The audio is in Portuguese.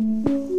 Música